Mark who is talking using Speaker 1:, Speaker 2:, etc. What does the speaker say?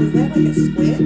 Speaker 1: Is that like a squid?